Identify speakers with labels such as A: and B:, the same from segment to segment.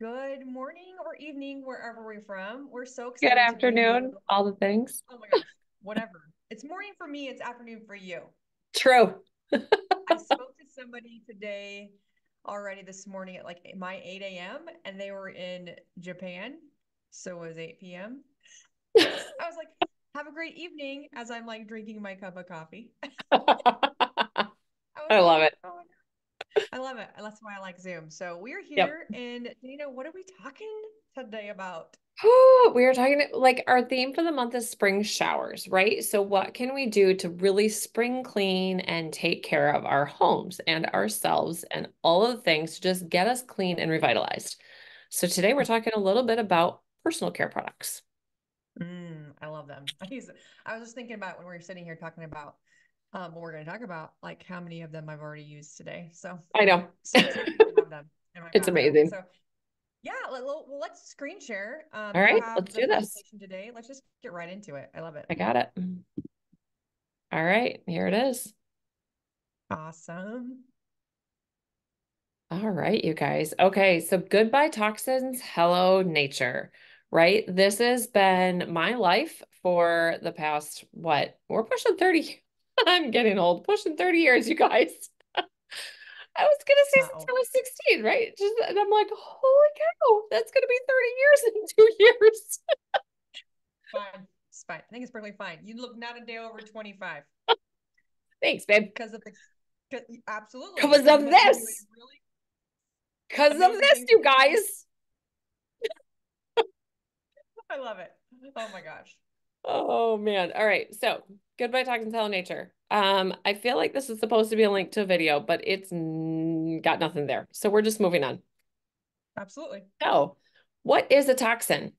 A: Good morning or evening, wherever we're from. We're so
B: Good
A: excited to
B: afternoon, all the things.
A: Oh my gosh, whatever. It's morning for me, it's afternoon for you.
B: True.
A: I spoke to somebody today already this morning at like my 8 a.m. and they were in Japan. So it was 8 p.m. I was like, have a great evening as I'm like drinking my cup of coffee.
B: I, I love it.
A: Love it. That's why I like Zoom. So we're here, yep. and Dana, what are we talking today about?
B: we are talking like our theme for the month is spring showers, right? So, what can we do to really spring clean and take care of our homes and ourselves and all of the things to just get us clean and revitalized? So, today we're talking a little bit about personal care products.
A: Mm, I love them. I, I was just thinking about when we were sitting here talking about um, what we're going to talk about, like how many of them I've already used today. So
B: I know. So it's amazing. So
A: yeah, let, well, let's screen share.
B: Um, All right, let's do this
A: today. Let's just get right into it. I love it.
B: I got it. All right, here it is.
A: Awesome.
B: All right, you guys. Okay, so goodbye toxins, hello nature, right? This has been my life for the past, what? We're pushing 30 I'm getting old, pushing 30 years, you guys. I was gonna say since I was 16, right? Just and I'm like, holy cow, that's gonna be 30 years in two years.
A: fine. It's fine. I think it's perfectly fine. You look not a day over 25.
B: Thanks, babe.
A: Because of the absolutely
B: because of this. Because really of this, you guys.
A: I love it. Oh my gosh.
B: Oh man. All right. So goodbye toxins hello nature. Um, I feel like this is supposed to be a link to a video, but it's got nothing there. So we're just moving on.
A: Absolutely.
B: So what is a toxin?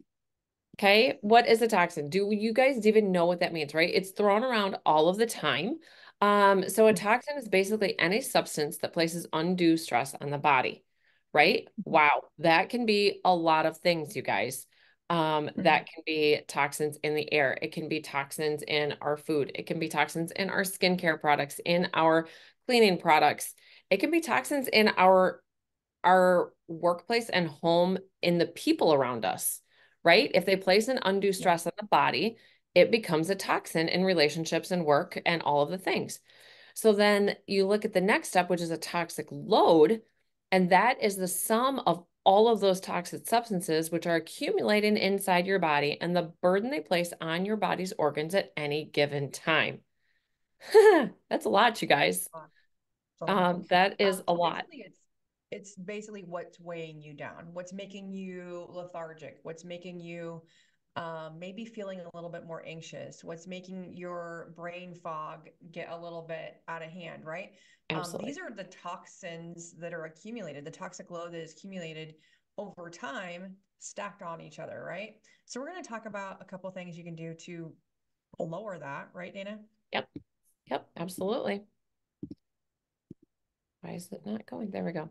B: Okay. What is a toxin? Do you guys even know what that means, right? It's thrown around all of the time. Um, so a toxin is basically any substance that places undue stress on the body, right? Mm-hmm. Wow. That can be a lot of things, you guys. Um, mm-hmm. That can be toxins in the air. It can be toxins in our food. It can be toxins in our skincare products, in our cleaning products. It can be toxins in our our workplace and home in the people around us, right? If they place an undue stress on the body, it becomes a toxin in relationships and work and all of the things. So then you look at the next step, which is a toxic load, and that is the sum of all of those toxic substances which are accumulating inside your body and the burden they place on your body's organs at any given time. That's a lot, you guys. Um, that is um, a lot.
A: It's, it's basically what's weighing you down, what's making you lethargic, what's making you um, maybe feeling a little bit more anxious, what's making your brain fog get a little bit out of hand, right? Um, these are the toxins that are accumulated, the toxic load that is accumulated over time, stacked on each other, right? So we're going to talk about a couple things you can do to lower that, right, Dana?
B: Yep. Yep, absolutely. Why is it not going? There we go.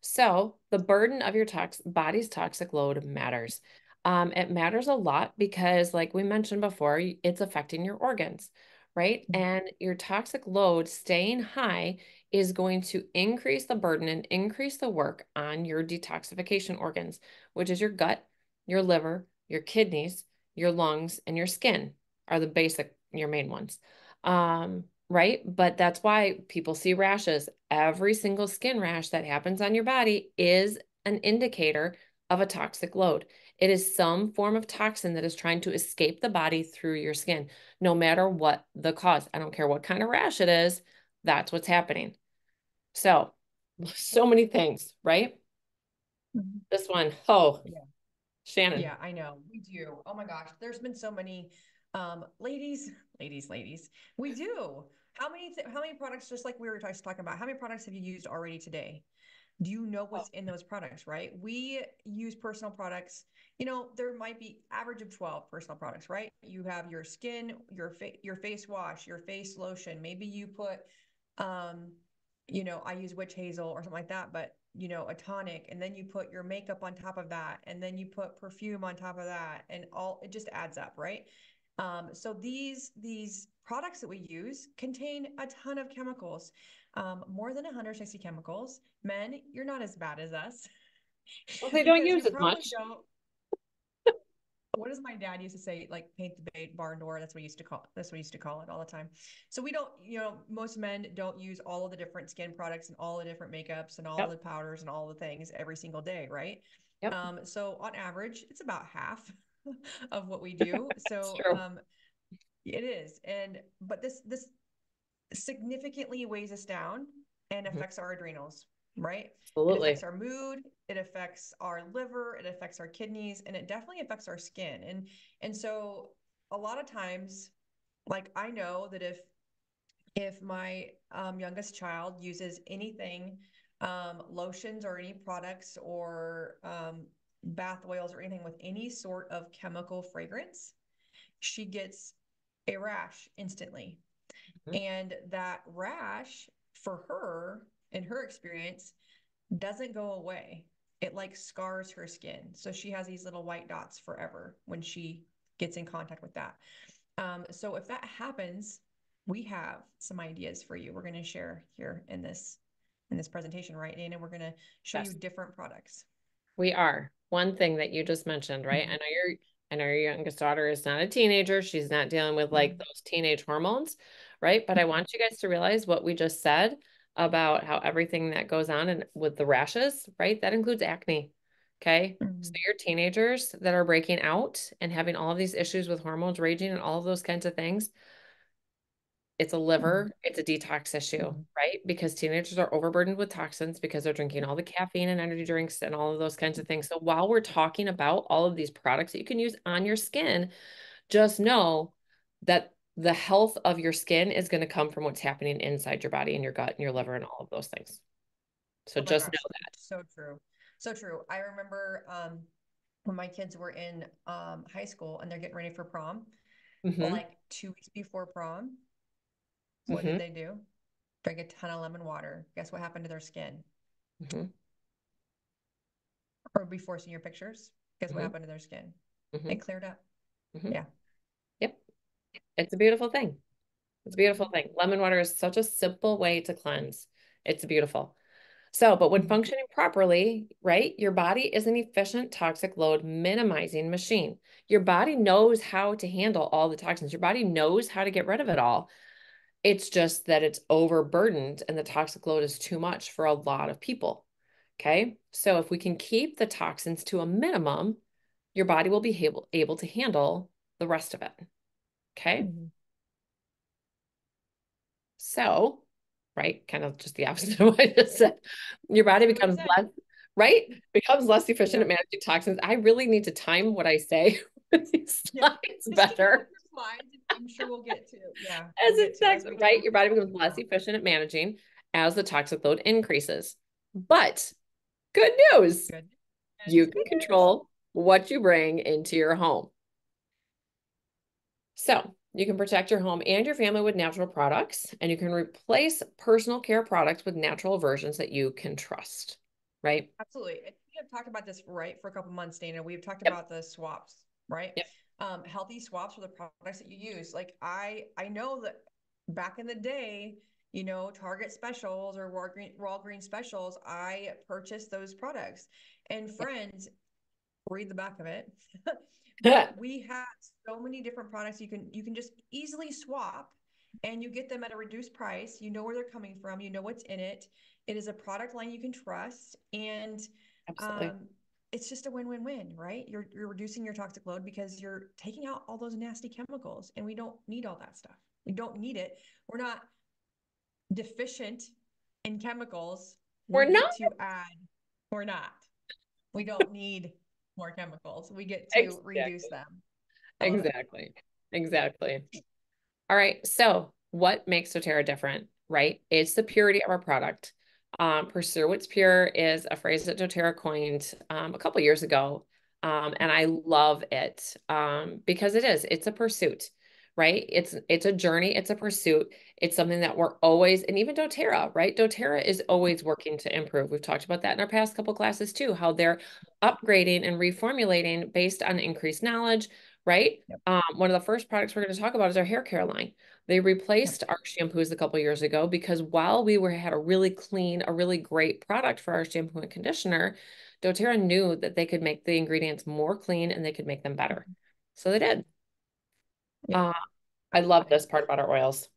B: So the burden of your tox body's toxic load matters. Um, it matters a lot because, like we mentioned before, it's affecting your organs right? Mm-hmm. And your toxic load staying high is going to increase the burden and increase the work on your detoxification organs, which is your gut, your liver, your kidneys, your lungs, and your skin are the basic, your main ones. Um, right? But that's why people see rashes. Every single skin rash that happens on your body is an indicator of a toxic load. It is some form of toxin that is trying to escape the body through your skin, no matter what the cause. I don't care what kind of rash it is, that's what's happening. So, so many things, right? Mm-hmm. This one, oh, yeah. Shannon.
A: Yeah, I know. We do. Oh my gosh, there's been so many um ladies, ladies, ladies. We do. How many th- how many products just like we were talking about? How many products have you used already today? Do you know what's in those products, right? We use personal products. You know, there might be average of 12 personal products, right? You have your skin, your fa- your face wash, your face lotion. Maybe you put um you know, I use witch hazel or something like that, but you know, a tonic and then you put your makeup on top of that and then you put perfume on top of that and all it just adds up, right? Um, so these these products that we use contain a ton of chemicals um, more than 160 chemicals. Men, you're not as bad as us.
B: Well, they don't use as much.
A: What does my dad used to say? Like paint the ba- barn door. That's what he used to call. That's what he used to call it all the time. So we don't, you know, most men don't use all of the different skin products and all the different makeups and all
B: Yep.
A: the powders and all the things every single day, right?
B: Yep.
A: Um, so on average, it's about half of what we do. So um, it is, and but this this significantly weighs us down and
B: Mhm.
A: affects our adrenals, right?
B: Absolutely.
A: It affects our mood, it affects our liver, it affects our kidneys, and it definitely affects our skin. And and so a lot of times, like I know that if if my um, youngest child uses anything, um, lotions or any products or um, bath oils or anything with any sort of chemical fragrance, she gets a rash instantly.
B: Mhm.
A: And that rash for her, in her experience, doesn't go away. It like scars her skin. So she has these little white dots forever when she gets in contact with that. Um, so if that happens, we have some ideas for you. We're going to share here in this in this presentation, right, Dana? We're going to show
B: Yes.
A: you different products.
B: We are. One thing that you just mentioned, right?
A: Mhm.
B: I know your I know your youngest daughter is not a teenager. She's not dealing with like
A: Mhm.
B: those teenage hormones, right? But I want you guys to realize what we just said about how everything that goes on and with the rashes, right? That includes acne. Okay. So
A: Mhm.
B: your teenagers that are breaking out and having all of these issues with hormones raging and all of those kinds of things, it's a liver, it's a detox issue,
A: Mhm.
B: right? Because teenagers are overburdened with toxins because they're drinking all the caffeine and energy drinks and all of those kinds of things. So while we're talking about all of these products that you can use on your skin, just know that the health of your skin is going to come from what's happening inside your body and your gut and your liver and all of those things. So
A: Oh
B: just
A: gosh,
B: know that.
A: So true. So true. I remember um, when my kids were in um, high school and they're getting ready for prom,
B: Mhm,
A: like two weeks before prom, what
B: mhm,
A: did they do? Drink a ton of lemon water. Guess what happened to their skin?
B: Mm-hmm.
A: Or before senior pictures, guess what
B: Mhm.
A: happened to their skin?
B: mhm,
A: It cleared up.
B: mhm.
A: Yeah.
B: It's a beautiful thing. It's a beautiful thing. Lemon water is such a simple way to cleanse. It's beautiful. So, but when
A: Mhm.
B: functioning properly, right, your body is an efficient toxic load minimizing machine. Your body knows how to handle all the toxins. Your body knows how to get rid of it all. It's just that it's overburdened and the toxic load is too much for a lot of people. Okay. So, if we can keep the toxins to a minimum, your body will be able, able to handle the rest of it. Okay.
A: Mhm.
B: So, right, kind of just the opposite of what I just said. Your body
A: That's what we
B: becomes less, right? Becomes less efficient
A: Yeah.
B: at managing toxins. I really need to time what I say with these slides
A: keep
B: better.
A: open your mind. I'm sure we'll get to. Yeah.
B: As
A: we'll get to
B: right. Your body becomes less efficient at managing as the toxic load increases. But good news,
A: Good.
B: you can control what you bring into your home. So you can protect your home and your family with natural products, and you can replace personal care products with natural versions that you can trust, right?
A: Absolutely. We have talked about this, right, for a couple months, Dana. We've talked
B: Yep.
A: about the swaps, right?
B: Yep.
A: Um, healthy swaps for the products that you use. Like I, I know that back in the day, you know, Target specials or Walgreens, Walgreens specials, I purchased those products. And friends, read the back of it. But we have so many different products you can you can just easily swap and you get them at a reduced price. You know where they're coming from, you know what's in it. It is a product line you can trust and
B: Absolutely.
A: um it's just a win-win-win, right? You're you're reducing your toxic load because you're taking out all those nasty chemicals and we don't need all that stuff. We don't need it. We're not deficient in chemicals.
B: We're
A: We
B: not.
A: to add. We're not. We don't need more chemicals. We get to reduce them. I love it.
B: Exactly. Exactly. All right. So, what makes doTERRA different, right? It's the purity of our product. Um, pursue what's pure is a phrase that doTERRA coined um, a couple years ago. Um, and I love it um, because it is, it's a pursuit, right? It's it's a journey, it's a pursuit. It's something that we're always, and even doTERRA, right? doTERRA is always working to improve. We've talked about that in our past couple classes too, how they're upgrading and reformulating based on increased knowledge, right?
A: Yep.
B: Um, one of the first products we're going to talk about is our hair care line. They replaced our shampoos a couple years ago because while we were had a really clean, a really great product for our shampoo and conditioner, doTERRA knew that they could make the ingredients more clean and they could make them better. So they did.
A: Yeah.
B: Uh, I love this part about our oils.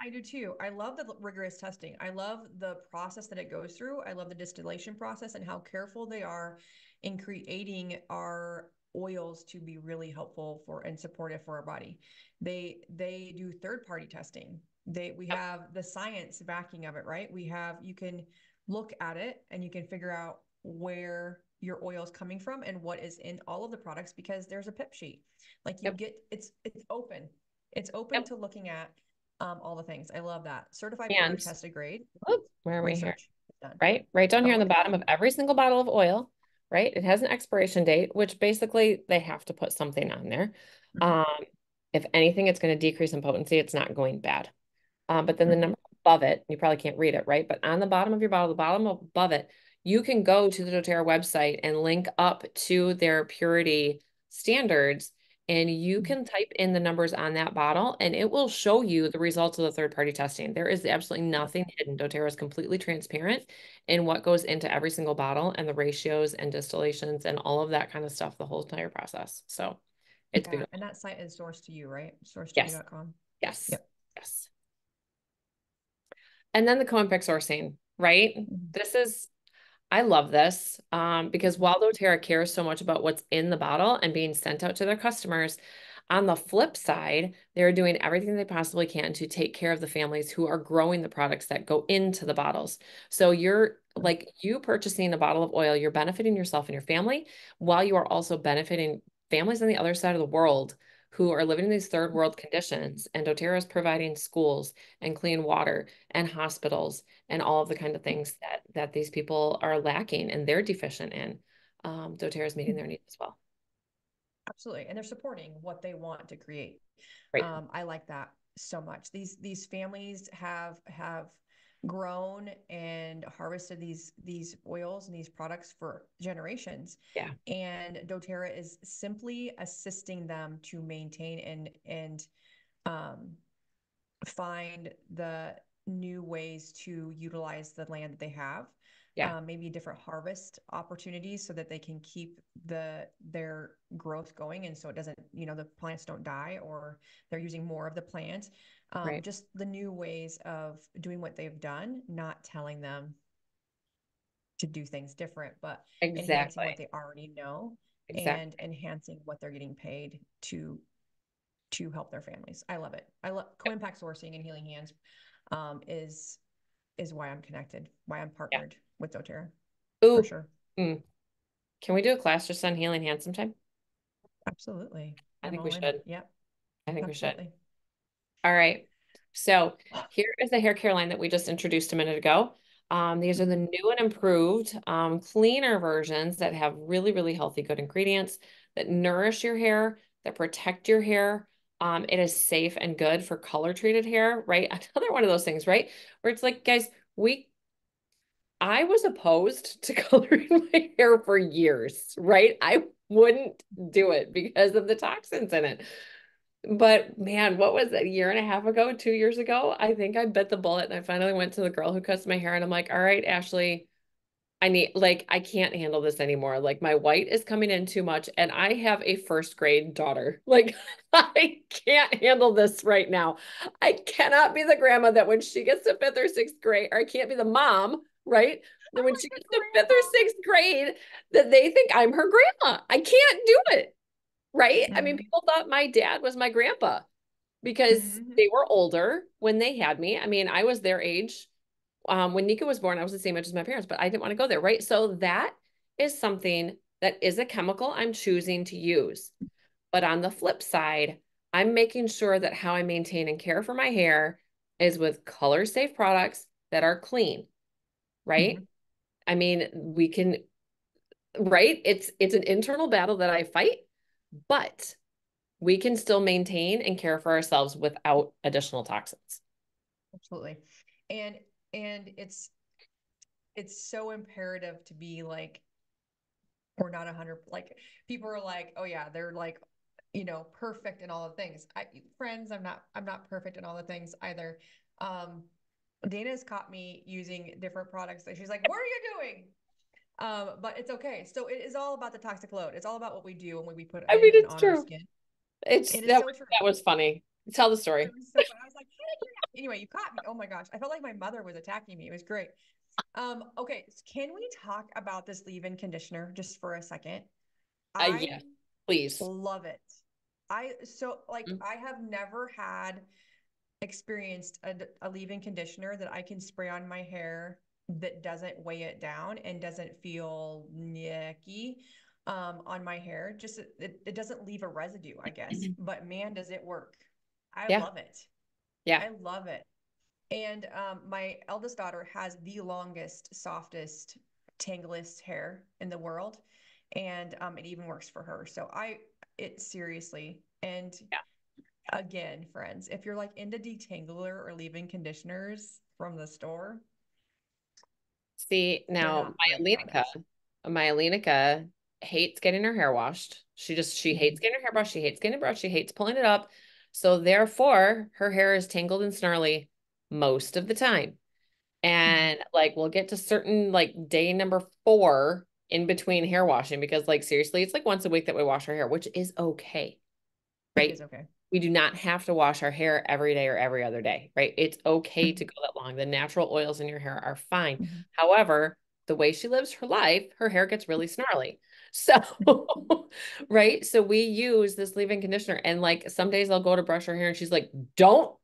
A: I do too. I love the rigorous testing. I love the process that it goes through. I love the distillation process and how careful they are in creating our oils to be really helpful for and supportive for our body. They they do third party testing. They we have the science backing of it, right? We have you can look at it and you can figure out where your oil is coming from and what is in all of the products because there's a pip sheet. Like you yep. get it's it's open. It's open yep. to looking at um, all the things. I love that. Certified and, tested grade.
B: where are we here? Done. Right, right down here on the bottom of every single bottle of oil. Right, it has an expiration date, which basically they have to put something on there. Mm-hmm. Um, if anything, it's going to decrease in potency. It's not going bad. Um, but then mm-hmm. the number above it, you probably can't read it, right? But on the bottom of your bottle, the bottom above it, you can go to the doTERRA website and link up to their purity standards and you mm-hmm. can type in the numbers on that bottle and it will show you the results of the third party testing. There is absolutely nothing hidden. doTERRA is completely transparent in what goes into every single bottle and the ratios and distillations and all of that kind of stuff, the whole entire process. So it's
A: yeah, beautiful. And that site is sourced to you, right? Sourced
B: yes.
A: you.com.
B: Yes. Yep. Yes. And then the co-impact sourcing, right? Mm-hmm. This is I love this um, because while doTERRA cares so much about what's in the bottle and being sent out to their customers, on the flip side, they're doing everything they possibly can to take care of the families who are growing the products that go into the bottles. So you're like you purchasing a bottle of oil, you're benefiting yourself and your family while you are also benefiting families on the other side of the world who are living in these third world conditions and doTERRA is providing schools and clean water and hospitals and all of the kind of things that that these people are lacking and they're deficient in um, doTERRA is meeting their needs as well.
A: Absolutely and they're supporting what they want to create.
B: Right.
A: um, i like that so much. These these families have have grown and harvested these these oils and these products for generations.
B: Yeah.
A: And doTERRA is simply assisting them to maintain and and um, find the new ways to utilize the land that they have.
B: Yeah.
A: Um, maybe different harvest opportunities so that they can keep the their growth going and so it doesn't you know the plants don't die or they're using more of the plant um, right. just the new ways of doing what they've done, not telling them to do things different, but
B: exactly.
A: enhancing what they already know exactly. and enhancing what they're getting paid to to help their families. I love it. I love co-impact sourcing and healing hands um, is is why I'm connected, why I'm partnered yeah. With doTERRA.
B: Ooh,
A: for sure.
B: Mm. Can we do a class just on healing hands sometime?
A: Absolutely.
B: I I'm think we in. should.
A: Yep.
B: I think Absolutely. we should. All right. So here is the hair care line that we just introduced a minute ago. Um, these are the new and improved, um, cleaner versions that have really, really healthy, good ingredients that nourish your hair, that protect your hair. Um, it is safe and good for color treated hair, right? Another one of those things, right? Where it's like, guys, we, I was opposed to coloring my hair for years, right? I wouldn't do it because of the toxins in it but man, what was it, a year and a half ago, two years ago? I think I bit the bullet and I finally went to the girl who cuts my hair and I'm like, all right, Ashley, I need, like, I can't handle this anymore. Like, my white is coming in too much and I have a first grade daughter. Like, I can't handle this right now. I cannot be the grandma that when she gets to fifth or sixth grade, or I can't be the mom, right? That when she gets to fifth or sixth grade, that they think I'm her grandma. I can't do it right? Mm-hmm. I mean, mm-hmm. people thought my dad was my grandpa because mm-hmm. they were older when they had me. I mean, I was their age. Um, when Nika was born, I was the same age as my parents, but I didn't want to go there, right? So that is something that is a chemical I'm choosing to use. But on the flip side, I'm making sure that how I maintain and care for my hair is with color safe products that are clean, right? Mm-hmm. I mean, we can right? It's it's an internal battle that I fight but we can still maintain and care for ourselves without additional toxins.
A: Absolutely. And and it's it's so imperative to be like we're not a hundred like people are like, oh yeah, they're like you know, perfect in all the things. I friends, I'm not I'm not perfect in all the things either. Um Dana's caught me using different products. She's like, "What are you doing?" Um, but it's okay. So it is all about the toxic load. It's all about what we do and what we put.
B: I mean, it's true. It's it that, so true. that was funny. Tell the story. So I was like,
A: anyway, you caught me. Oh my gosh, I felt like my mother was attacking me. It was great. Um, okay, so can we talk about this leave-in conditioner just for a second?
B: Uh, I yeah, please.
A: Love it. I so like mm-hmm. I have never had experienced a, a leave-in conditioner that I can spray on my hair that doesn't weigh it down and doesn't feel yucky um, on my hair. Just it, it doesn't leave a residue, I guess. Mm-hmm. But man, does it work! I yeah. love it.
B: Yeah,
A: I love it. And um, my eldest daughter has the longest, softest, tangliest hair in the world, and um, it even works for her. So I, it seriously, and
B: yeah
A: again, friends, if you're like into detangler or leave-in conditioners from the store.
B: See, now my Alenica, my Alenica hates getting her hair washed. She just she mm-hmm. hates getting her hair brushed. She hates getting it brushed. She hates pulling it up. So therefore, her hair is tangled and snarly most of the time. Mm-hmm. And like we'll get to certain like day number four in between hair washing because like seriously, it's like once a week that we wash our hair, which is okay. Right? It
A: is okay
B: we do not have to wash our hair every day or every other day, right? It's okay to mm-hmm. go that long. The natural oils in your hair are fine. Mm-hmm. However, the way she lives her life, her hair gets really snarly. So, right? So we use this leave-in conditioner and like some days I'll go to brush her hair and she's like, "Don't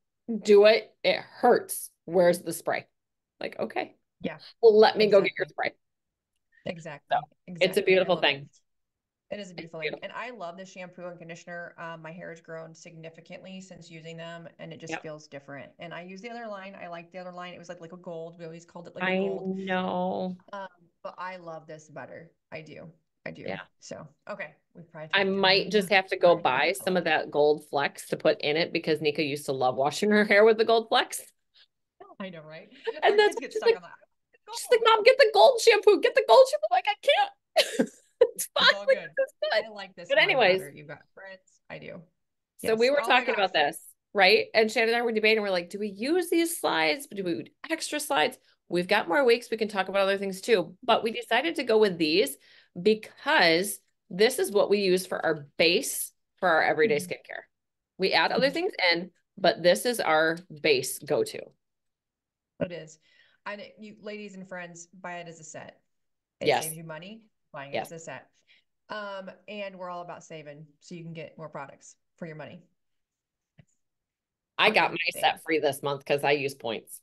B: do it. It hurts. Where's the spray?" Like, "Okay."
A: Yeah.
B: Well, let me exactly. go get your spray.
A: Exactly.
B: So, exactly. It's a beautiful thing. It.
A: It is a beautiful. And I love the shampoo and conditioner. Um, my hair has grown significantly since using them and it just yep. feels different. And I use the other line. I like the other line. It was like liquid gold. We always called it like
B: I
A: gold.
B: know.
A: Um, but I love this better. I do. I do.
B: Yeah.
A: So okay. We probably
B: I might just have to go buy some of that gold flex to put in it because Nika used to love washing her hair with the gold flex.
A: I know, right?
B: And that's get stuck like, on that. She's like, Mom, get the gold shampoo, get the gold shampoo. Like, I can't. it's fine. It's
A: good. I like this.
B: But anyways,
A: you've got friends. I do.
B: Yes. So we were oh talking about this, right? And Shannon and I were debating. We're like, do we use these slides? Do we extra slides? We've got more weeks. We can talk about other things too. But we decided to go with these because this is what we use for our base for our everyday mm-hmm. skincare. We add other mm-hmm. things in, but this is our base go to.
A: It is. And you ladies and friends, buy it as a set. It
B: yes.
A: saves you money buying as a set. Um, and we're all about saving so you can get more products for your money.
B: I got my set free this month because I use points.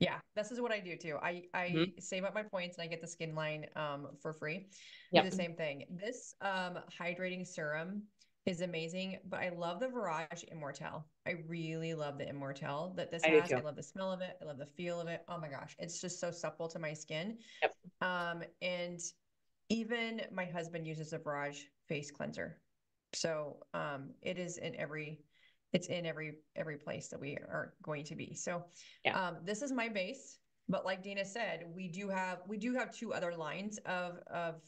A: Yeah, this is what I do too. I I mm-hmm. save up my points and I get the skin line um for free.
B: Yeah,
A: the same thing. This um hydrating serum is amazing, but I love the Verage Immortelle. I really love the Immortelle that this I has. I love the smell of it. I love the feel of it. Oh my gosh, it's just so supple to my skin.
B: Yep.
A: Um, and even my husband uses a Verage face cleanser. So um, it is in every it's in every every place that we are going to be. So yeah. um, this is my base, but like Dana said, we do have we do have two other lines of of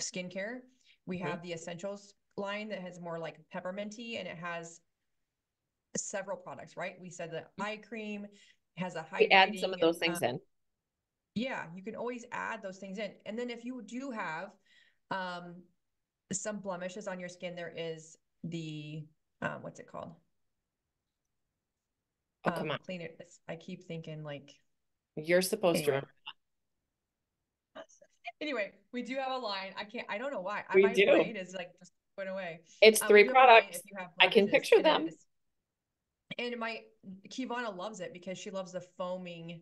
A: skincare. We have mm-hmm. the essentials line that has more like pepperminty and it has several products, right? We said the mm-hmm. eye cream has a high. We
B: add some of those things um, in.
A: Yeah, you can always add those things in. And then if you do have um, some blemishes on your skin, there is the um, what's it called?
B: Oh, um, come on.
A: Clean it. I keep thinking like
B: you're supposed anyway. to
A: Anyway, we do have a line. I can't. I don't know why.
B: We
A: My
B: do.
A: brain is like just went away.
B: It's um, three products. I can picture them.
A: And my Kivana loves it because she loves the foaming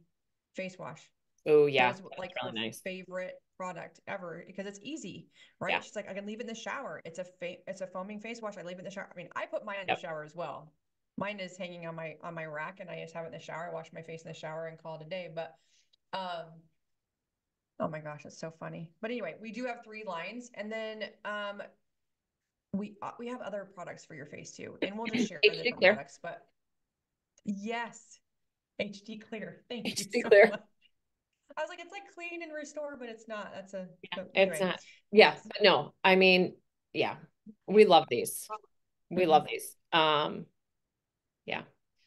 A: face wash.
B: Oh yeah,
A: like really her nice. favorite product ever because it's easy, right? Yeah. She's like, I can leave it in the shower. It's a fa- it's a foaming face wash. I leave it in the shower. I mean, I put mine in yep. the shower as well. Mine is hanging on my on my rack, and I just have it in the shower. I wash my face in the shower and call it a day. But, um, oh my gosh, it's so funny. But anyway, we do have three lines, and then um, we uh, we have other products for your face too, and we'll just share
B: clear. products.
A: But yes, HD clear. Thank
B: HD
A: you.
B: So clear. Much.
A: I was like, it's like clean and restore, but it's not. That's a
B: yeah, it's not. Yeah, but no, I mean, yeah, we love these. We love these. Um, yeah.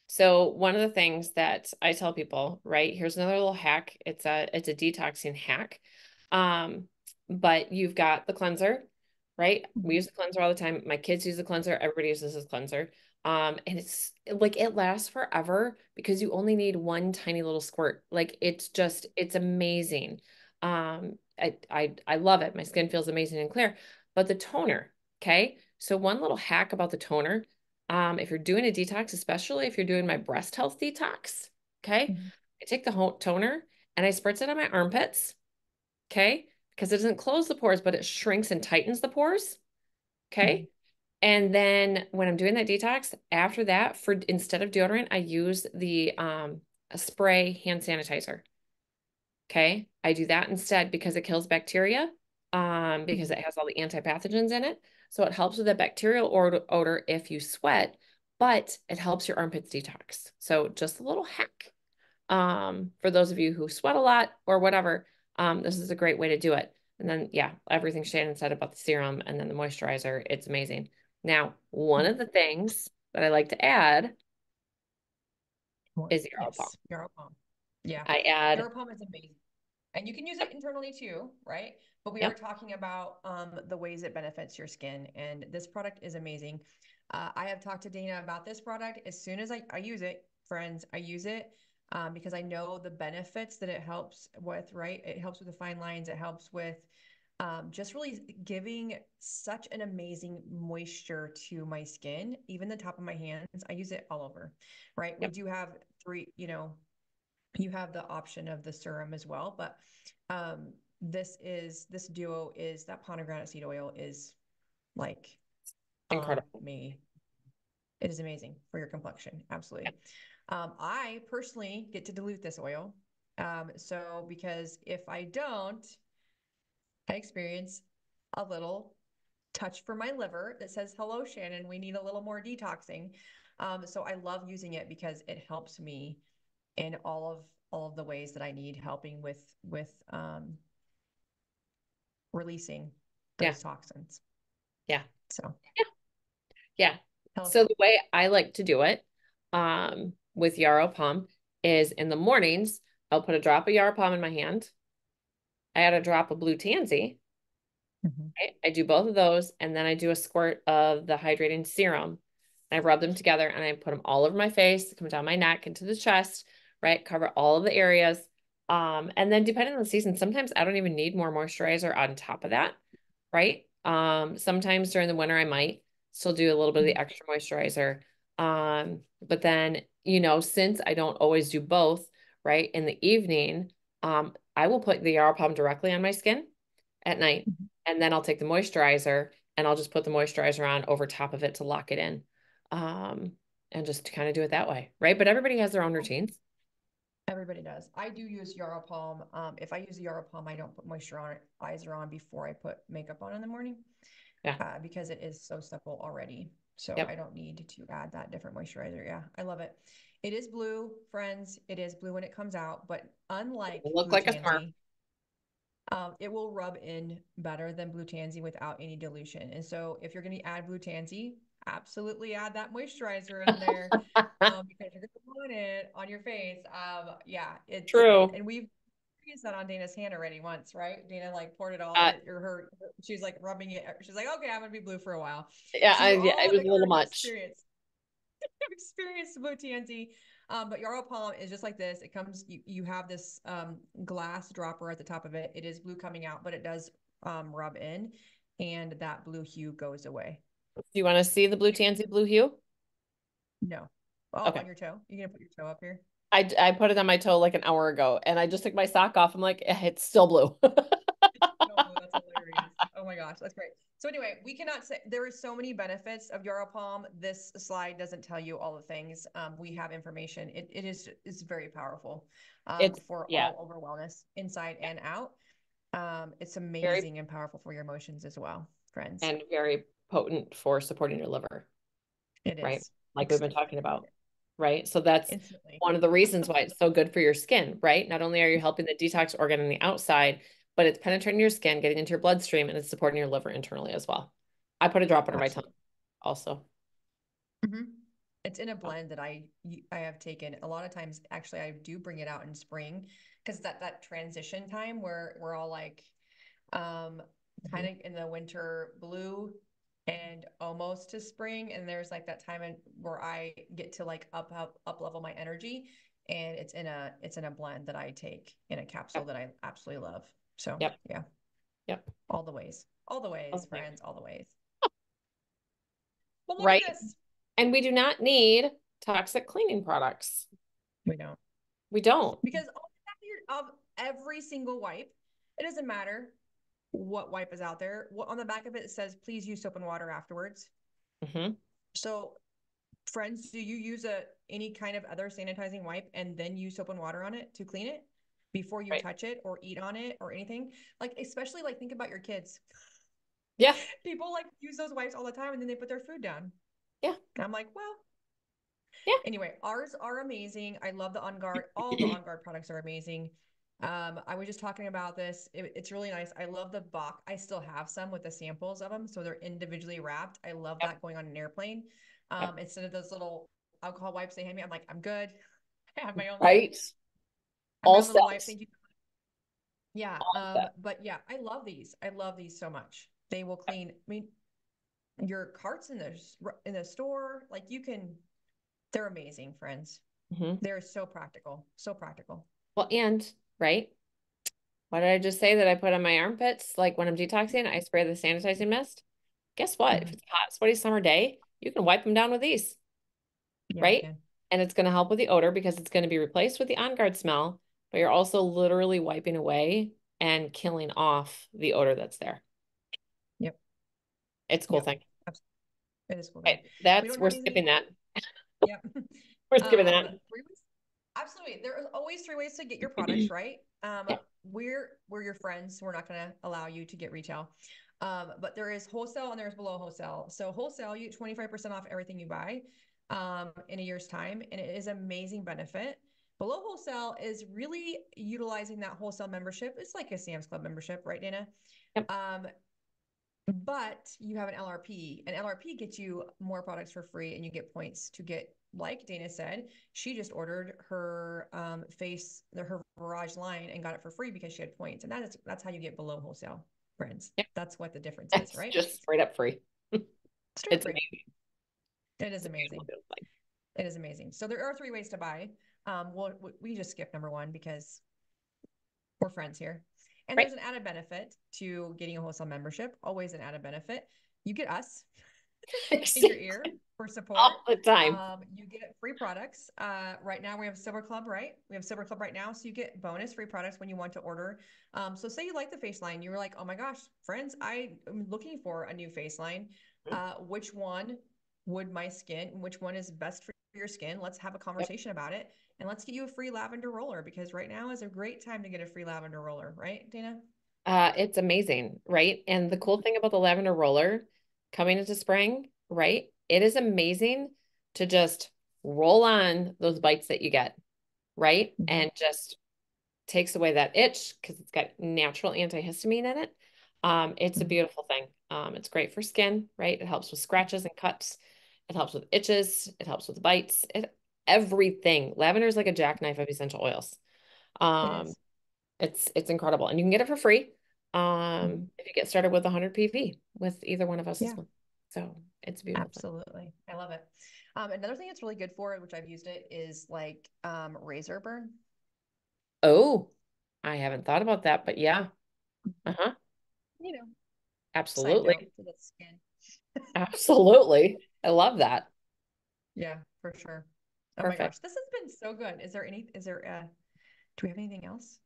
B: So one of the things that I tell people, right? Here's another little hack. It's a it's a detoxing hack. Um, but you've got the cleanser, right? We
A: Mhm.
B: use the cleanser all the time. My kids use the cleanser. Everybody uses this cleanser. Um, and it's like it lasts forever because you only need one tiny little squirt. Like it's just it's amazing. Um, I I I love it. My skin feels amazing and clear. But the toner, okay? So one little hack about the toner, um, if you're doing a detox, especially if you're doing my breast health detox, okay?
A: Mhm.
B: I take the whole toner and I spritz it on my armpits, okay? Because it doesn't close the pores, but it shrinks and tightens the pores, okay? And then when I'm doing that detox, after that, for instead of deodorant, I use the um a spray hand sanitizer. Okay. I do that instead because it kills bacteria, um, because it has all the antipathogens in it. So it helps with the bacterial odor, odor if you sweat, but it helps your armpits detox. So just a little hack. Um, for those of you who sweat a lot or whatever, um, this is a great way to do it. And then, yeah, everything Shannon said about the serum and then the moisturizer, it's amazing. Now, one of the things that I like to add is Yarrow Pom.
A: yes, Yarrow Pom. Yeah.
B: I add,
A: Yarrow Pom is amazing. And you can use it internally too, right? But we
B: Yep.
A: are talking about um, the ways it benefits your skin. And this product is amazing. Uh, I have talked to Dana about this product. As soon as I, I use it, friends, I use it um, because I know the benefits that it helps with, right? It helps with the fine lines. It helps with um, just really giving such an amazing moisture to my skin, even the top of my hands. I use it all over, right?
B: Yep.
A: We do have three, you know, you have the option of the serum as well, but um, this is this duo is that pomegranate seed oil is like
B: Incredible.
A: me. It is amazing for your complexion, absolutely. Um, I personally get to dilute this oil. Um, so because if I don't, I experience a little touch for my liver that says, hello, Shannon, we need a little more detoxing. Um, so I love using it because it helps me in all of all of the ways that I need helping with with um releasing those
B: Yeah.
A: toxins.
B: Yeah.
A: So
B: yeah.
A: us-
B: So the way I like to do it um, with Yarrow Pom is in the mornings, I'll put a drop of Yarrow Pom in my hand. I add a drop of Blue Tansy.
A: Mhm.
B: right? I do both of those, and then I do a squirt of the hydrating serum. I rub them together and I put them all over my face, come down my neck into the chest, right? Cover all of the areas. Um, and then depending on the season, sometimes I don't even need more moisturizer on top of that, right? Um, sometimes during the winter I might still do a little bit of the extra moisturizer. Um, but then, you know, since I don't always do both, right? In the evening, um, I will put the Yarrow Pom directly on my skin at night.
A: Mhm.
B: And then I'll take the moisturizer and I'll just put the moisturizer on over top of it to lock it in. Um, and just kind of do it that way, right? But everybody has their own routines.
A: Everybody does. I do use Yarrow Pom. Um, if I use the Yarrow Pom, I don't put moisturizer on before I put makeup on in the morning.
B: Yeah.
A: Uh, because it is so supple already. So
B: Yep.
A: I don't need to add that different moisturizer. Yeah, I love it. It is blue, friends. It is blue when it comes out, but unlike
B: It'll look
A: Blue
B: like a.
A: Um, it will rub in better than Blue Tansy without any dilution. And so if you're going to add Blue Tansy, absolutely add that moisturizer in there um, because you're gonna want it on your face. Um, yeah, it's
B: True.
A: and we've experienced that on Dana's hand already once, right? Dana like poured it all,
B: Uh,
A: or her, she's like rubbing it. She's like, okay, I'm gonna be blue for a while.
B: Yeah,
A: So
B: I, yeah, it was a little much.
A: Experience. experienced blue TNT. Um, but Yarrow Pom is just like this. It comes, you, you have this um, glass dropper at the top of it. It is blue coming out, but it does um, rub in, and that blue hue goes away.
B: Do you want to see the blue tansy blue hue?
A: No. Oh,
B: Okay.
A: on your toe? You gonna put your toe up here?
B: I, I put it on my toe like an hour ago and I just took my sock off. I'm like, "Eh, it's still blue.
A: Hilarious. Oh my gosh, that's great. So anyway, we cannot say there is so many benefits of Yarrow Pom. This slide doesn't tell you all the things. Um, we have information. It, it is is very powerful um,
B: It's-
A: for
B: yeah.
A: all over wellness, inside and out. Um, it's amazing and powerful for your emotions as well, friends.
B: and very potent for supporting your liver,
A: it is
B: right. like we've been talking about. Right? So that's
A: instantly.
B: one of the reasons why it's so good for your skin, right? Not only are you helping the detox organ on the outside, but it's penetrating your skin, getting into your bloodstream, and it's supporting your liver internally as well. I put a drop under my tongue
A: Absolutely.
B: also.
A: Mhm. It's in a blend that I I have taken. A lot of times, actually, I do bring it out in spring because that that transition time where we're all like, um, kind of in the winter blue and almost to spring, and there's like that time in, where I get to like up up up level my energy, and it's in a it's in a blend that I take in a capsule
B: Yep.
A: that I absolutely love. So
B: Yep.
A: yeah,
B: Yep.
A: all the ways, all the ways,
B: Okay.
A: friends, all the ways. Look
B: Right. And we do not need toxic cleaning products.
A: We don't.
B: We don't.
A: Because on the back of, your, of every single wipe, it doesn't matter what wipe is out there. What on the back of it, it says, please use soap and water afterwards.
B: Mhm.
A: So, friends, do you use a any kind of other sanitizing wipe and then use soap and water on it to clean it before you
B: Right.
A: touch it or eat on it or anything? Like, especially like think about your kids.
B: Yeah.
A: People like use those wipes all the time and then they put their food down.
B: Yeah.
A: And I'm like, well,
B: Yeah.
A: Anyway, ours are amazing. I love the On Guard. All the On Guard products are amazing. Um, I was just talking about this. It- it's really nice. I love the box. I still have some with the samples of them, so they're individually wrapped. I love that going on an airplane. Um, instead of those little alcohol wipes they hand me, I'm like, I'm good. I have my own.
B: Right. All steps.
A: Yeah.
B: All
A: Um,
B: steps.
A: but yeah, I love these. I love these so much. They will clean. I mean, your carts in the in the store, like you can. They're amazing, friends.
B: Mhm.
A: They're so practical, so practical.
B: Well, and right. What did I just say that I put on my armpits? Like when I'm detoxing, I spray the sanitizing mist. Guess what? If
A: Mhm.
B: it's a hot, sweaty summer day, you can wipe them down with these.
A: Yeah,
B: Right? And it's going to help with the odor because it's going to be replaced with the on guard smell, but you're also literally wiping away and killing off the odor that's there.
A: Yep.
B: It's a cool
A: Yep.
B: thing.
A: It is cool. Though.
B: that's
A: don't
B: we're skipping that.
A: Yep.
B: We're skipping
A: Um,
B: that.
A: ways- Absolutely. There are always three ways to get your products, right? Um,
B: Yeah.
A: we're we're your friends. We're not gonna allow you to get retail. Um, but there is wholesale and there's below wholesale. So wholesale, you get 25% off everything you buy um in a year's time, and it is amazing benefit. Below wholesale is really utilizing that wholesale membership. It's like a Sam's Club membership, right, Dana?
B: Yep.
A: Um, but you have an LRP, and LRP gets you more products for free, and you get points to get. Like Dana said, she just ordered her um, face, the, her Verage line, and got it for free because she had points, and that is that's how you get below wholesale, friends.
B: Yep.
A: That's what the difference
B: That's
A: is, right?
B: just straight up free.
A: Straight
B: It's
A: free.
B: amazing.
A: It is amazing. It is amazing. So there are three ways to buy. Um, well, we just skip number one because we're friends here. And
B: Right.
A: there's an added benefit to getting a wholesale membership. Always an added benefit. You get us in your ear for support.
B: all the time.
A: Um, you get free products. Uh, right now we have Silver Club, right? We have Silver Club right now, so you get bonus free products when you want to order. Um, so say you like the face line, you were like, "Oh my gosh, friends, I am looking for a new face line. Uh, which one would my skin? Which one is best for your skin? Let's have a conversation about it, and let's get you a free lavender roller because right now is a great time to get a free lavender roller, right, Dana?
B: Uh, it's amazing, right? And the cool thing about the lavender roller coming into spring, right? It is amazing to just roll on those bites that you get, right?
A: Mhm.
B: And just takes away that itch because it's got natural antihistamine in it. Um, it's a
A: Mhm.
B: beautiful thing. Um, it's great for skin, right? It helps with scratches and cuts. It helps with itches. It helps with bites. It everything. Lavender is like a jackknife of essential oils. Um, it's it's incredible, and you can get it for free. Um, if you get started with 100 PV with either one of us,
A: Yeah.
B: so it's beautiful.
A: Absolutely. I love it. Um, another thing it's really good for, which I've used it, is like um, razor burn.
B: Oh, I haven't thought about that, but yeah, uh-huh,
A: You know,
B: absolutely,
A: note to the skin.
B: absolutely. I love that.
A: Yeah, for sure. Oh my gosh, this has been so good. Is there any, is there, uh, do we have anything else?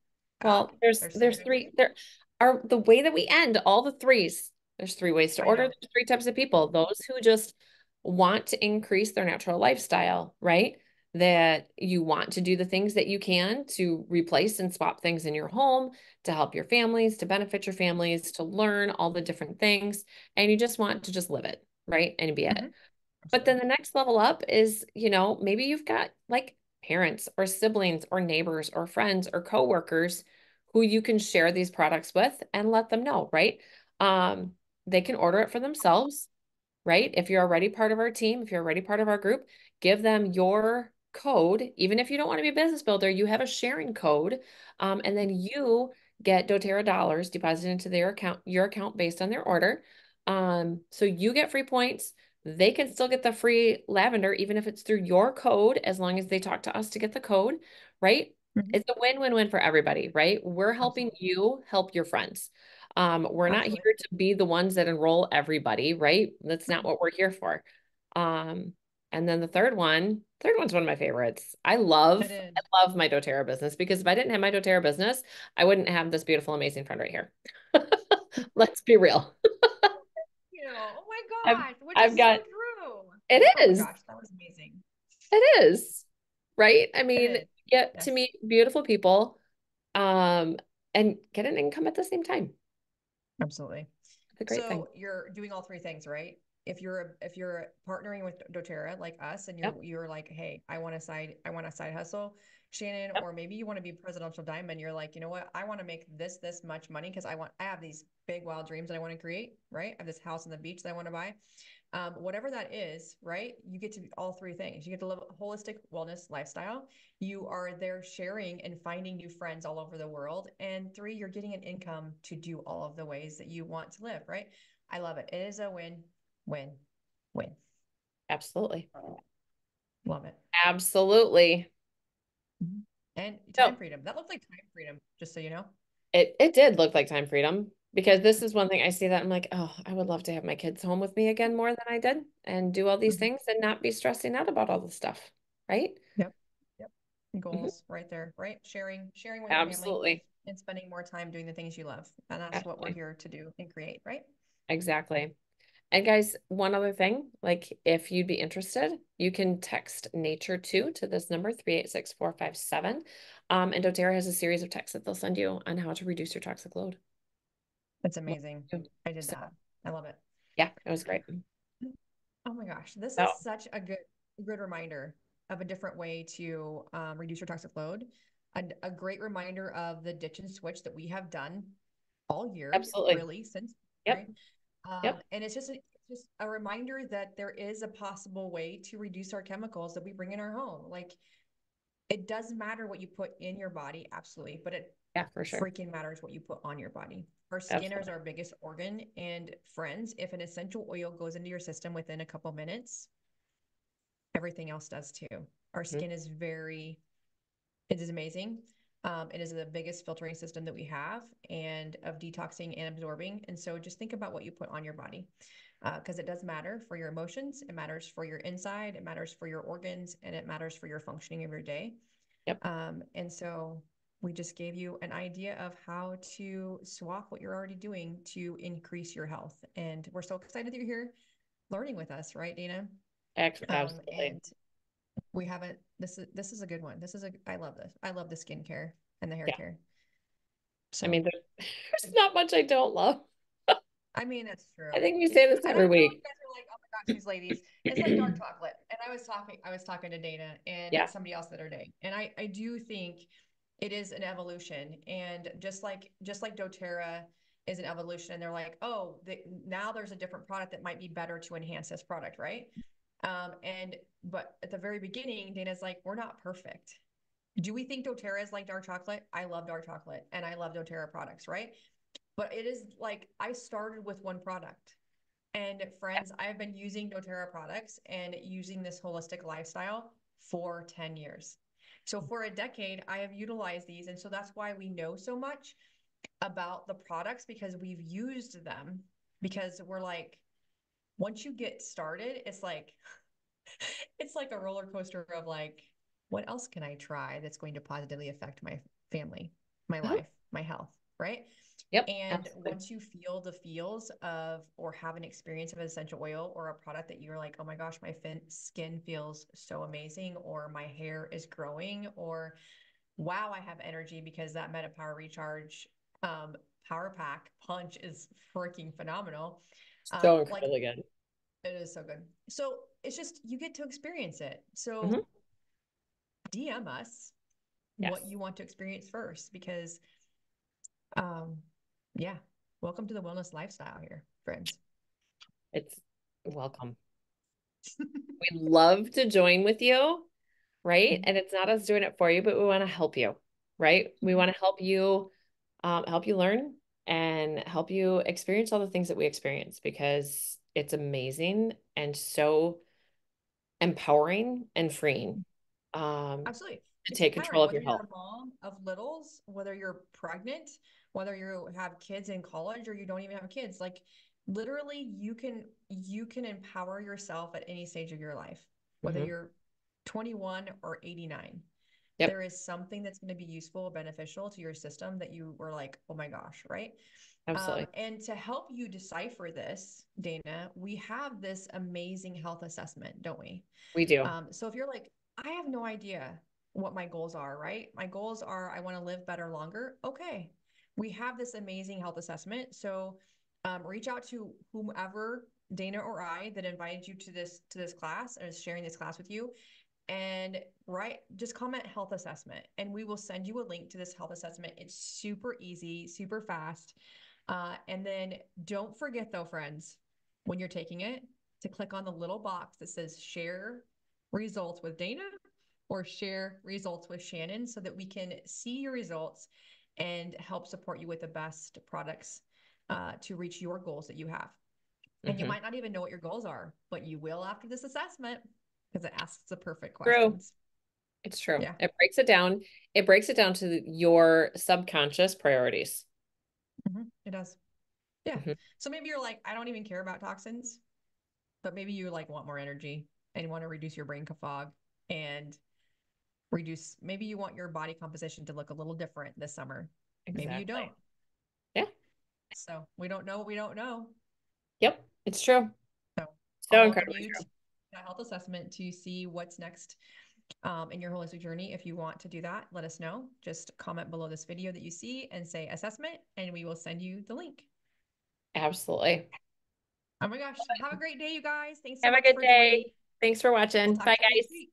B: Well, there's
A: there's
B: there's three there are the way that we end all the threes. There's three ways to
A: I
B: order.
A: know.
B: There's three types of people. Those who just want to increase their natural lifestyle, right? That you want to do the things that you can to replace and swap things in your home to help your families, to benefit your families, to learn all the different things, and you just want to just live it, right? And be it. But then the next level up is, you know, maybe you've got like parents or siblings or neighbors or friends or coworkers who you can share these products with and let them know, right? Um, they can order it for themselves, right? If you're already part of our team, if you're already part of our group, give them your code. Even if you don't want to be a business builder, you have a sharing code. Um, and then you get doTERRA dollars deposited into their account, your account based on their order. Um, so you get free points. They can still get the free lavender, even if it's through your code, as long as they talk to us to get the code, right? Mm-hmm. It's a win-win-win for everybody, right? We're helping you help your friends. Um, we're Absolutely. not here to be the ones that enroll everybody, right? That's not mm-hmm. what we're here for. Um, and then the third one, third one's one of my favorites. I love, I love my doTERRA business because if I didn't have my doTERRA business, I wouldn't have this beautiful, amazing friend right here. Let's be real.
A: you know, oh my gosh, I've, I've got,
B: so It oh is.
A: gosh, that was amazing.
B: It is, right? I mean, get yes. to meet beautiful people, um, and get an income at the same time.
A: Absolutely. It's a great so thing. you're doing all three things, right? if you're if you're partnering with doTERRA like us and you're yep. you're like hey i want a side i want a side hustle shannon yep. or maybe you want to be presidential diamond you're like you know what i want to make this this much money because i want i have these big wild dreams that i want to create right i have this house on the beach that i want to buy um, whatever that is right you get to all three things you get to live a holistic wellness lifestyle you are there sharing and finding new friends all over the world and three you're getting an income to do all of the ways that you want to live right i love it it is a win win, win.
B: Absolutely.
A: Love it.
B: Absolutely.
A: Mm-hmm. And time so, freedom. That looked like time freedom, just so you know.
B: It it did look like time freedom because this is one thing I see that I'm like, oh, I would love to have my kids home with me again more than I did and do all these mm-hmm. things and not be stressing out about all this stuff. Right.
A: Yep. Yep. Goals mm-hmm. right there, right? Sharing, sharing with
B: Absolutely.
A: and spending more time doing the things you love. And that's Absolutely. what we're here to do and create, right?
B: Exactly. And guys, one other thing, like if you'd be interested, you can text nature two to this number 386457. Um, and doTERRA has a series of texts that they'll send you on how to reduce your toxic load.
A: That's amazing. I did so, that. I love it.
B: Yeah, it was great.
A: Oh my gosh. This so, is such a good good reminder of a different way to um, reduce your toxic load. A, a great reminder of the ditch and switch that we have done all year.
B: Absolutely.
A: Really since
B: yep. Right?
A: Um, yep. And it's just a, just a reminder that there is a possible way to reduce our chemicals that we bring in our home. Like it does matter what you put in your body, absolutely, but it
B: yeah, for sure.
A: freaking matters what you put on your body. Our skin absolutely. is our biggest organ. And friends, if an essential oil goes into your system within a couple minutes, everything else does too. Our mm-hmm. skin is very, it is amazing. Um, it is the biggest filtering system that we have and of detoxing and absorbing. And so just think about what you put on your body because uh, it does matter for your emotions. It matters for your inside. It matters for your organs and it matters for your functioning of your day.
B: Yep.
A: Um, and so we just gave you an idea of how to swap what you're already doing to increase your health. And we're so excited that you're here learning with us, right, Dana?
B: Absolutely. Um, and
A: we haven't this is this is a good one. This is a i love this. I love the skincare and the hair yeah. care.
B: So i mean there's, there's not much i don't love.
A: I mean that's true.
B: I think we say this every week.
A: like, oh my gosh these ladies it's like dark chocolate. And i was talking i was talking to dana and yeah. somebody else the other day. And i i do think it is an evolution. And just like just like doterra is an evolution and they're like oh the, now there's a different product that might be better to enhance this product right um, and but at the very beginning, Dana's like, we're not perfect. Do we think doTERRA is like dark chocolate? I love dark chocolate and I love doTERRA products, right? But it is like I started with one product. And friends, I've been using doTERRA products and using this holistic lifestyle for 10 years. So for a decade, I have utilized these. And so that's why we know so much about the products because we've used them because we're like, once you get started, it's like it's like a roller coaster of like, what else can I try that's going to positively affect my family, my uh-huh. life, my health, right?
B: Yep.
A: And absolutely. once you feel the feels of or have an experience of an essential oil or a product that you're like, oh my gosh, my fin- skin feels so amazing, or my hair is growing, or wow, I have energy because that Meta Power Recharge um, Power Pack Punch is freaking phenomenal.
B: So um, like, good.
A: It is so good. So it's just you get to experience it. So mm-hmm. DM us yes. what you want to experience first because um yeah, welcome to the wellness lifestyle here, friends.
B: It's welcome. We'd love to join with you, right? And it's not us doing it for you, but we want to help you, right? We want to help you, um, help you learn and help you experience all the things that we experience because it's amazing and so empowering and freeing. Um,
A: Absolutely.
B: to
A: It's
B: take control of your
A: you're
B: health.
A: a mom of littles, whether you're pregnant, whether you have kids in college or you don't even have kids. Like literally you can you can empower yourself at any stage of your life, whether
B: Mhm.
A: you're 21 or 89.
B: Yep.
A: There is something that's going to be useful or beneficial to your system that you were like, oh my gosh, right?
B: Absolutely.
A: Um, and to help you decipher this, Dana, we have this amazing health assessment, don't we?
B: We do.
A: Um, so if you're like, I have no idea what my goals are, right? My goals are I want to live better longer. Okay. We have this amazing health assessment. So um, reach out to whomever, Dana or I, that invited you to this to this class and is sharing this class with you. And right, just comment health assessment and we will send you a link to this health assessment. It's super easy, super fast. Uh, and then don't forget though, friends, when you're taking it, to click on the little box that says share results with Dana or share results with Shannon so that we can see your results and help support you with the best products uh, to reach your goals that you have. And you
B: Mhm.
A: might not even know what your goals are, but you will after this assessment because it asks the perfect questions. True.
B: It's true.
A: Yeah.
B: It breaks it down. It breaks it down to your subconscious priorities.
A: Mhm, It does. Yeah.
B: Mhm.
A: So maybe you're like, I don't even care about toxins, but maybe you like want more energy and want to reduce your brain fog and reduce, maybe you want your body composition to look a little different this summer. And maybe you don't.
B: Yeah.
A: So we don't know what we don't know.
B: Yep. It's true.
A: So
B: So
A: I'll welcome
B: incredibly
A: you
B: true.
A: to that health assessment to see what's next um, in your holistic journey. If you want to do that, let us know. Just comment below this video that you see and say assessment, and we will send you the link.
B: Absolutely.
A: Oh my gosh. Have a great day, you guys. Thanks so
B: Have a good
A: for
B: day.
A: joining.
B: Thanks for
A: We'll
B: watching. Bye,
A: to you next
B: guys.
A: week.